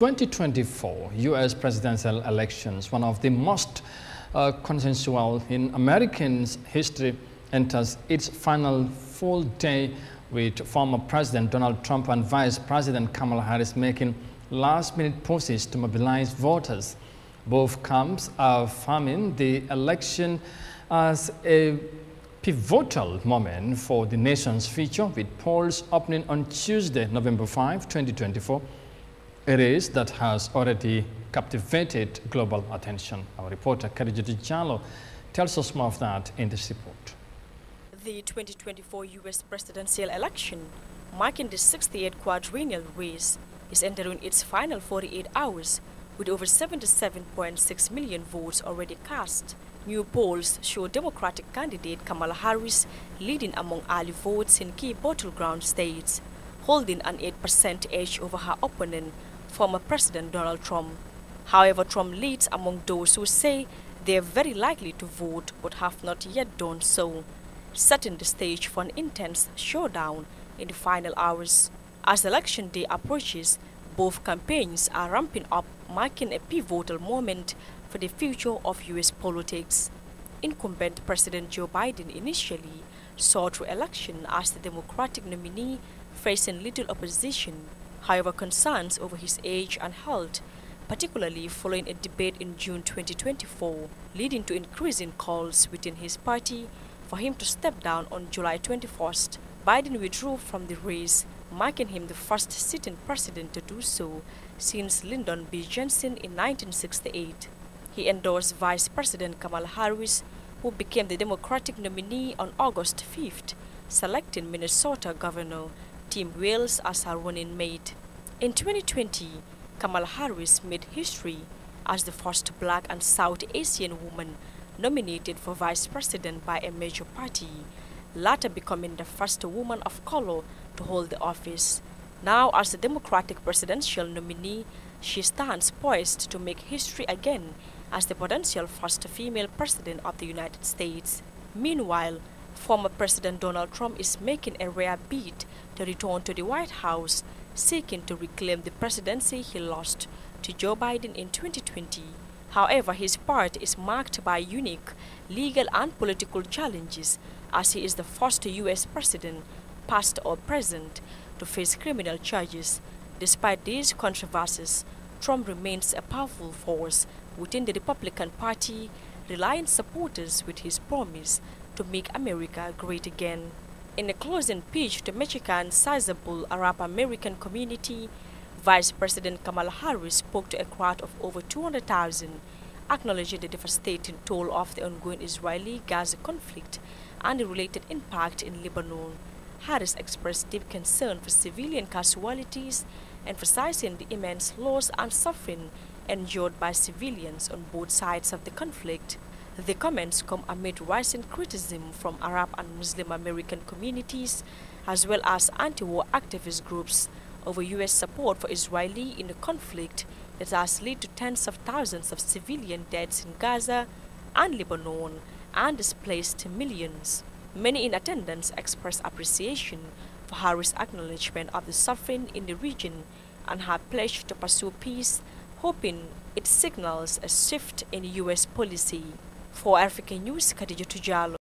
2024 U.S. presidential elections, one of the most uh, consensual in American history, enters its final full day with former President Donald Trump and Vice President Kamala Harris making last-minute pushes to mobilize voters. Both camps are affirming the election as a pivotal moment for the nation's future, with polls opening on Tuesday, November 5, 2024 it is that has already captivated global attention. Our reporter Karijati Jalo tells us more of that in this report. The 2024 U.S. presidential election, marking the 68th quadrennial race, is entering its final 48 hours with over 77.6 million votes already cast. New polls show Democratic candidate Kamala Harris leading among early votes in key battleground states, holding an 8% edge over her opponent former President Donald Trump. However, Trump leads among those who say they are very likely to vote but have not yet done so, setting the stage for an intense showdown in the final hours. As election day approaches, both campaigns are ramping up, marking a pivotal moment for the future of U.S. politics. Incumbent President Joe Biden initially sought re-election as the Democratic nominee, facing little opposition However, concerns over his age and health, particularly following a debate in June 2024, leading to increasing calls within his party for him to step down on July 21st, Biden withdrew from the race, making him the first sitting president to do so since Lyndon B. Johnson in 1968. He endorsed Vice President Kamala Harris, who became the Democratic nominee on August 5th, selecting Minnesota Governor Tim Walz as her running mate. In 2020, Kamala Harris made history as the first black and South Asian woman nominated for vice president by a major party, later becoming the first woman of color to hold the office. Now, as the Democratic presidential nominee, she stands poised to make history again as the potential first female president of the United States. Meanwhile, Former President Donald Trump is making a rare bid to return to the White House, seeking to reclaim the presidency he lost to Joe Biden in 2020. However, his part is marked by unique legal and political challenges as he is the first U.S. president, past or present, to face criminal charges. Despite these controversies, Trump remains a powerful force within the Republican Party, relying supporters with his promise to make America great again. In a closing speech to Michigan's sizable Arab American community, Vice President Kamala Harris spoke to a crowd of over 200,000, acknowledging the devastating toll of the ongoing Israeli-Gaza conflict and the related impact in Lebanon. Harris expressed deep concern for civilian casualties, emphasizing the immense loss and suffering endured by civilians on both sides of the conflict. The comments come amid rising criticism from Arab and Muslim American communities as well as anti-war activist groups over U.S. support for Israeli in the conflict that has led to tens of thousands of civilian deaths in Gaza and Lebanon and displaced millions. Many in attendance expressed appreciation for Harris' acknowledgement of the suffering in the region and her pledge to pursue peace, hoping it signals a shift in U.S. policy. For African News, Khadija Tujalo.